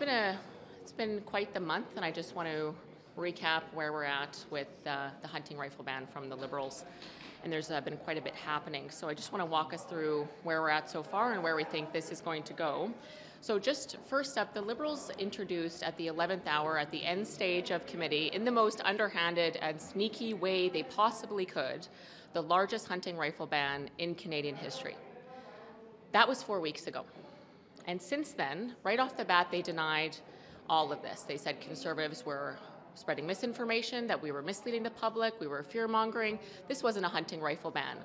been a it's been quite the month, and I just want to recap where we're at with uh, the hunting rifle ban from the Liberals. And there's uh, been quite a bit happening. So I just want to walk us through where we're at so far and where we think this is going to go. So, just first up, the Liberals introduced at the 11th hour, at the end stage of committee, in the most underhanded and sneaky way they possibly could, the largest hunting rifle ban in Canadian history. That was four weeks ago. And since then, right off the bat, they denied all of this. They said Conservatives were spreading misinformation, that we were misleading the public, we were fear mongering. This wasn't a hunting rifle ban,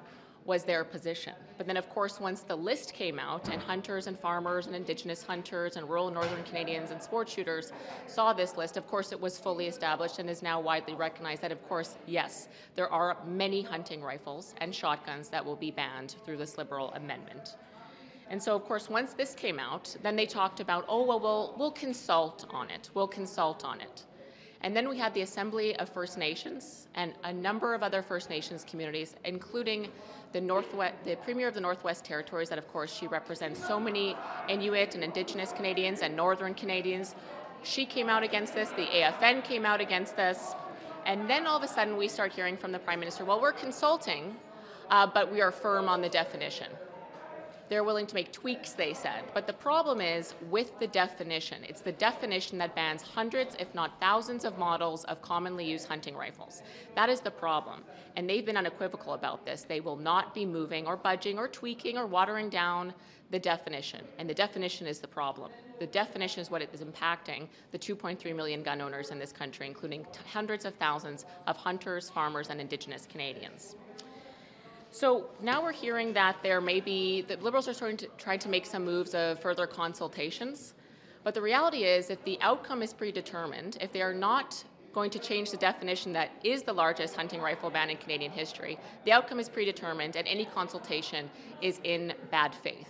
was their position. But then, of course, once the list came out and hunters and farmers and Indigenous hunters and rural Northern Canadians and sport shooters saw this list, of course, it was fully established and is now widely recognized that, of course, yes, there are many hunting rifles and shotguns that will be banned through this Liberal amendment. And so, of course, once this came out, then they talked about, oh, well, we'll, we'll consult on it. We'll consult on it. And then we had the Assembly of First Nations and a number of other First Nations communities, including the Northwest, the Premier of the Northwest Territories, that of course she represents so many Inuit and Indigenous Canadians and Northern Canadians. She came out against this, the AFN came out against this, and then all of a sudden we start hearing from the Prime Minister, well, we're consulting, uh, but we are firm on the definition. They're willing to make tweaks, they said. But the problem is with the definition. It's the definition that bans hundreds, if not thousands, of models of commonly used hunting rifles. That is the problem. And they've been unequivocal about this. They will not be moving or budging or tweaking or watering down the definition. And the definition is the problem. The definition is what is impacting the 2.3 million gun owners in this country, including hundreds of thousands of hunters, farmers, and Indigenous Canadians. So now we're hearing that there may be, the Liberals are starting to try to make some moves of further consultations. But the reality is, if the outcome is predetermined, if they are not going to change the definition that is the largest hunting rifle ban in Canadian history, the outcome is predetermined and any consultation is in bad faith.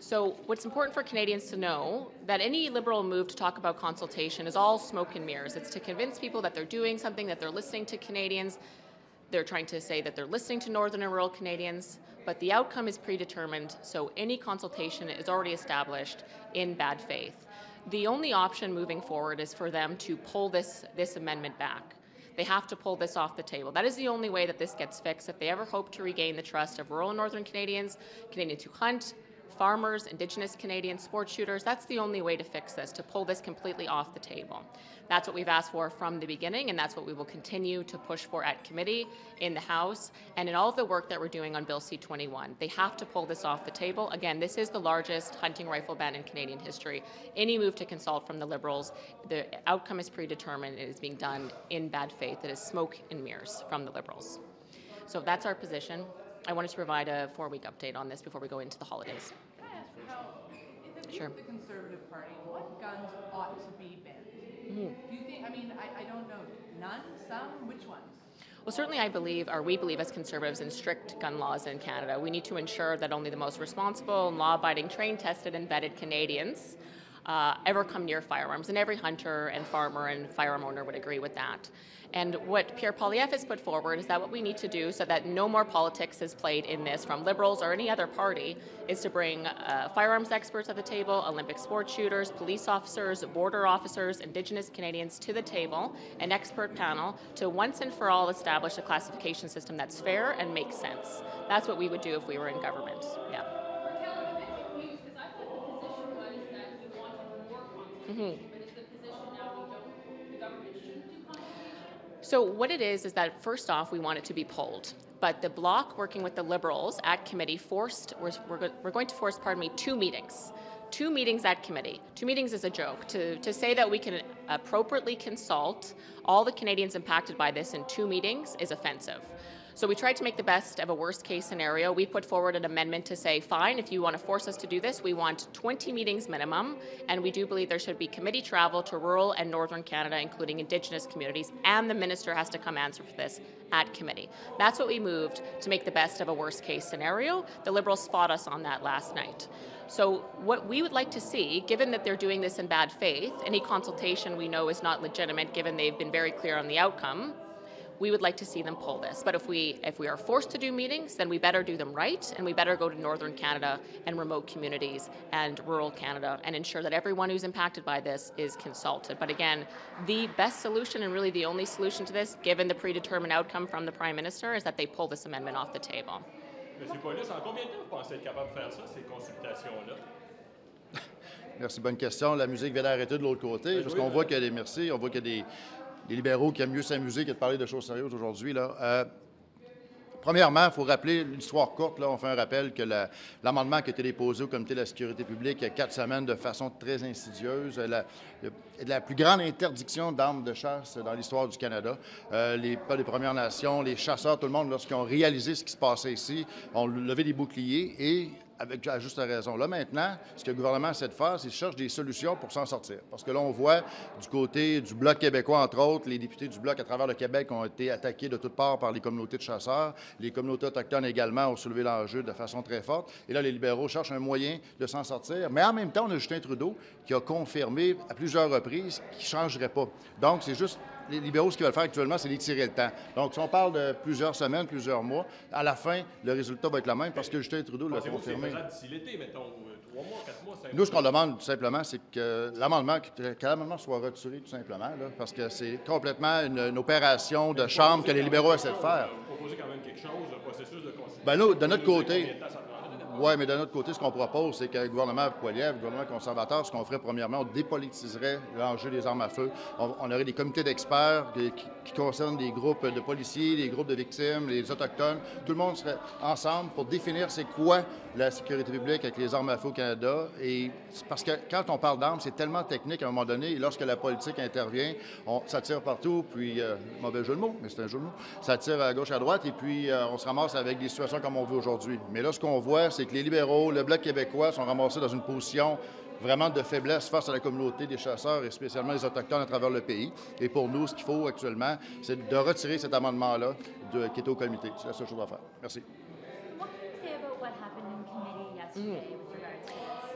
So what's important for Canadians to know that any liberal move to talk about consultation is all smoke and mirrors. It's to convince people that they're doing something, that they're listening to Canadians, they're trying to say that they're listening to Northern and rural Canadians, but the outcome is predetermined, so any consultation is already established in bad faith. The only option moving forward is for them to pull this, this amendment back. They have to pull this off the table. That is the only way that this gets fixed if they ever hope to regain the trust of rural and Northern Canadians, Canadians who hunt, farmers, Indigenous Canadians, sport shooters. That's the only way to fix this, to pull this completely off the table. That's what we've asked for from the beginning, and that's what we will continue to push for at committee, in the House, and in all the work that we're doing on Bill C-21. They have to pull this off the table. Again, this is the largest hunting rifle ban in Canadian history. Any move to consult from the Liberals, the outcome is predetermined. It is being done in bad faith. It is smoke and mirrors from the Liberals. So that's our position. I wanted to provide a four-week update on this before we go into the holidays. Can I ask how, in the Sure. of the Conservative Party, what guns ought to be banned? Mm-hmm. Do you think, I mean, I, I don't know, none, some, which ones? Well, certainly I believe, or we believe as Conservatives, in strict gun laws in Canada. We need to ensure that only the most responsible and law-abiding, trained, tested, and vetted Canadians uh, ever come near firearms, and every hunter and farmer and firearm owner would agree with that. And what Pierre Poilievre has put forward is that what we need to do so that no more politics is played in this from Liberals or any other party is to bring uh, firearms experts at the table, Olympic sport shooters, police officers, border officers, Indigenous Canadians to the table, an expert panel to once and for all establish a classification system that's fair and makes sense. That's what we would do if we were in government. Yeah. Raquel, I'm a bit confused because I thought the position was that you wanted more consultation, but is the position now we don't, the government shouldn't do consultation? So what it is is that first off, we want it to be polled. But the bloc working with the Liberals at committee forced, we're, we're, we're going to force, pardon me, two meetings. Two meetings at committee. Two meetings is a joke. To, to say that we can appropriately consult all the Canadians impacted by this in two meetings is offensive. So we tried to make the best of a worst case scenario. We put forward an amendment to say, fine, if you want to force us to do this, we want 20 meetings minimum, and we do believe there should be committee travel to rural and northern Canada, including Indigenous communities, and the minister has to come answer for this at committee. That's what we moved to make the best of a worst case scenario. The Liberals fought us on that last night. So what we would like to see, given that they're doing this in bad faith, any consultation we know is not legitimate given they've been very clear on the outcome, we would like to see them pull this. But if we if we are forced to do meetings, then we better do them right, and we better go to northern Canada and remote communities and rural Canada and ensure that everyone who's impacted by this is consulted. But again, the best solution and really the only solution to this, given the predetermined outcome from the Prime Minister, is that they pull this amendment off the table. Monsieur Paul-Hus, en combien de temps vous pensez être capable de faire ça, ces consultations-là? Merci, bonne question. La musique vient d'arrêter de l'autre côté, parce qu'on voit qu'il y a des merci, on voit qu'il y a des, des libéraux qui aiment mieux s'amuser que de parler de choses sérieuses aujourd'hui. Euh, Premièrement, il faut rappeler l'histoire courte. Là, on fait un rappel que la- l'amendement qui a été déposé au Comité de la sécurité publique il y a quatre semaines de façon très insidieuse, la, la- la plus grande interdiction d'armes de chasse dans l'histoire du Canada. Euh, les des Premières Nations, les chasseurs, tout le monde, lorsqu'ils ont réalisé ce qui se passait ici, ont levé des boucliers et avec à juste raison. Là, maintenant, ce que le gouvernement essaie de faire, c'est qu'il cherche des solutions pour s'en sortir. Parce que là, on voit du côté du Bloc québécois, entre autres, les députés du Bloc à travers le Québec ont été attaqués de toutes parts par les communautés de chasseurs. Les communautés autochtones également ont soulevé l'enjeu de façon très forte. Et là, les libéraux cherchent un moyen de s'en sortir. Mais en même temps, on a Justin Trudeau qui a confirmé à plusieurs reprises qu'il ne changerait pas. Donc, c'est juste les libéraux, ce qu'ils veulent faire actuellement, c'est d'étirer le temps. Donc, si on parle de plusieurs semaines, plusieurs mois, à la fin, le résultat va être le même parce que Justin Trudeau l'a confirmé. d'ici l'été, mettons, euh, trois mois, quatre mois, cinq Nous, ce qu'on demande tout simplement, c'est que l'amendement, que, l'amendement soit retiré tout simplement, là, parce que c'est complètement une, une opération de chambre que les libéraux essaient de faire. Vous proposez quand même quelque chose, un processus de consultation. Ben, nous, de notre côté- Oui, mais d'un autre côté, ce qu'on propose, c'est que le gouvernement Poiliev, le gouvernement conservateur, ce qu'on ferait premièrement, on dépolitiserait l'enjeu des armes à feu. On, on aurait des comités d'experts qui, qui- concernent des groupes de policiers, des groupes de victimes, les autochtones. Tout le monde serait ensemble pour définir c'est quoi la sécurité publique avec les armes à feu Canada. Et parce que quand on parle d'armes, c'est tellement technique à un moment donné. Et lorsque la politique intervient, on, ça tire partout, puis euh, mauvais jeu de mots, mais c'est un jeu de mots. Ça tire à gauche, à droite, et puis euh, on se ramasse avec des situations comme on veut aujourd'hui. Mais là, ce qu'on voit, c'est que les libéraux, le Bloc québécois sont ramassés dans une position vraiment de faiblesse face à la communauté des chasseurs et spécialement les Autochtones à travers le pays. Et pour nous, ce qu'il faut actuellement, c'est de retirer cet amendement-là de- qui est au comité. C'est la seule chose à faire. Merci. What can you say about what happened in committee yesterday? To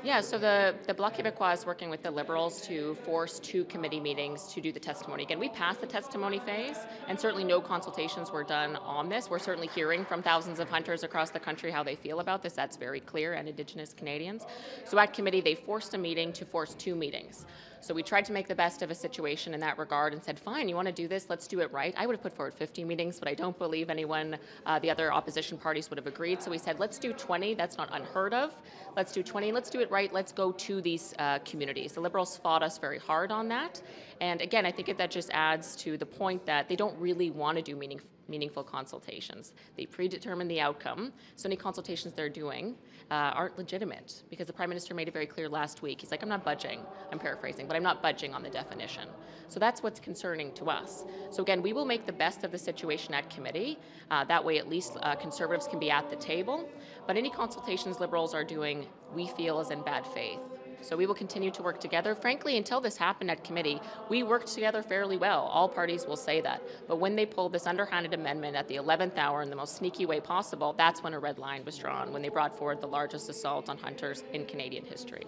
Yeah, so the, the Bloc Québécois is working with the Liberals to force two committee meetings to do the testimony. Again, we passed the testimony phase, and certainly no consultations were done on this. We're certainly hearing from thousands of hunters across the country how they feel about this. That's very clear, and Indigenous Canadians. So at committee, they forced a meeting to force two meetings. So we tried to make the best of a situation in that regard and said, fine, you want to do this, let's do it right. I would have put forward 50 meetings, but I don't believe anyone, uh, the other opposition parties would have agreed. So we said, let's do 20. That's not unheard of. Let's do 20. Let's do it right. Let's go to these uh, communities. The Liberals fought us very hard on that. And again, I think that just adds to the point that they don't really want to do meaning, meaningful consultations. They predetermine the outcome. So any consultations they're doing uh, aren't legitimate because the Prime Minister made it very clear last week. He's like, I'm not budging. I'm paraphrasing, but I'm not budging on the definition. So that's what's concerning to us. So again, we will make the best of the situation at committee. Uh, that way, at least uh, Conservatives can be at the table. But any consultations Liberals are doing, we feel is in bad faith. So we will continue to work together. Frankly, until this happened at committee, we worked together fairly well. All parties will say that. But when they pulled this underhanded amendment at the 11th hour in the most sneaky way possible, that's when a red line was drawn, when they brought forward the largest assault on hunters in Canadian history.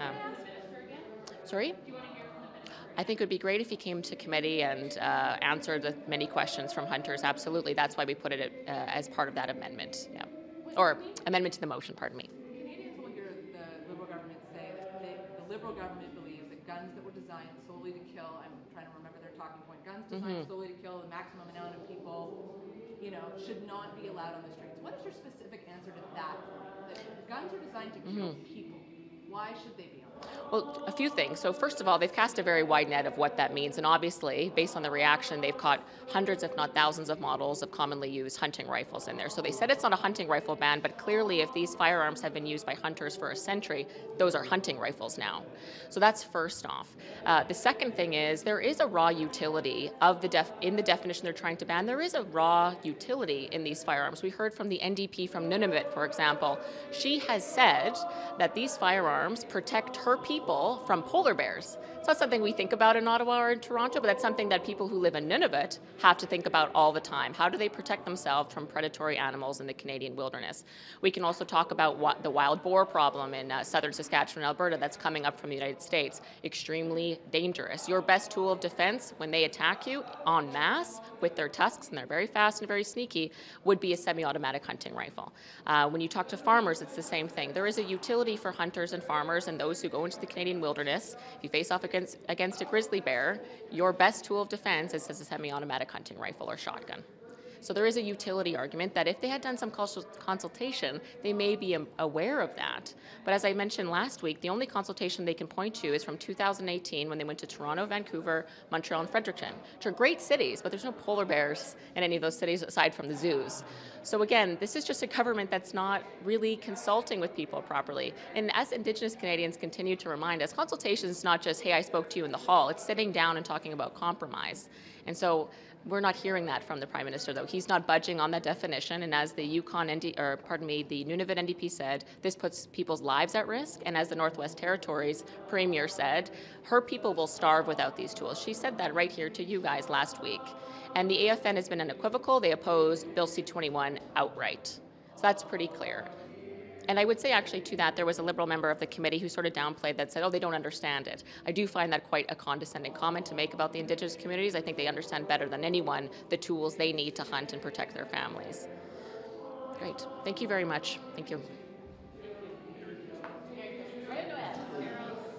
Um, sorry? I think it would be great if he came to committee and uh, answered the many questions from hunters. Absolutely. That's why we put it uh, as part of that amendment. Yeah. Or amendment to the motion, pardon me. Canadians will hear the Liberal government say that they, the Liberal government believes that guns that were designed solely to kill, I'm trying to remember their talking point, guns designed mm-hmm. solely to kill the maximum amount of people, you know, should not be allowed on the streets. What is your specific answer to that point? That guns are designed to kill mm-hmm. people. Why should they be on the streets? Well, a few things. So, first of all, they've cast a very wide net of what that means. And obviously, based on the reaction, they've caught hundreds, if not thousands, of models of commonly used hunting rifles in there. So, they said it's not a hunting rifle ban, but clearly, if these firearms have been used by hunters for a century, those are hunting rifles now. So, that's first off. Uh, the second thing is there is a raw utility of the def- in the definition they're trying to ban. There is a raw utility in these firearms. We heard from the NDP from Nunavut, for example. She has said that these firearms protect her people people from polar bears. It's not something we think about in Ottawa or in Toronto, but that's something that people who live in Nunavut have to think about all the time. How do they protect themselves from predatory animals in the Canadian wilderness? We can also talk about what the wild boar problem in uh, southern Saskatchewan and Alberta that's coming up from the United States. Extremely dangerous. Your best tool of defense when they attack you en masse with their tusks, and they're very fast and very sneaky, would be a semi automatic hunting rifle. Uh, when you talk to farmers, it's the same thing. There is a utility for hunters and farmers and those who go into the Canadian wilderness. If you face off against, against a grizzly bear, your best tool of defense is a semi automatic hunting rifle or shotgun. So there is a utility argument that if they had done some consultation, they may be aware of that. But as I mentioned last week, the only consultation they can point to is from 2018 when they went to Toronto, Vancouver, Montreal, and Fredericton, which are great cities, but there's no polar bears in any of those cities aside from the zoos. So again, this is just a government that's not really consulting with people properly. And as Indigenous Canadians continue to remind us, consultation is not just, hey, I spoke to you in the hall. It's sitting down and talking about compromise. And so we're not hearing that from the Prime Minister, though. He's not budging on that definition. And as the Yukon ND, or pardon me, the Nunavut NDP said, this puts people's lives at risk. And as the Northwest Territories Premier said, her people will starve without these tools. She said that right here to you guys last week. And the AFN has been unequivocal. They oppose Bill C 21 outright. So that's pretty clear. And I would say actually to that, there was a Liberal member of the committee who sort of downplayed that, said, oh, they don't understand it. I do find that quite a condescending comment to make about the Indigenous communities. I think they understand better than anyone the tools they need to hunt and protect their families. Great. Thank you very much. Thank you.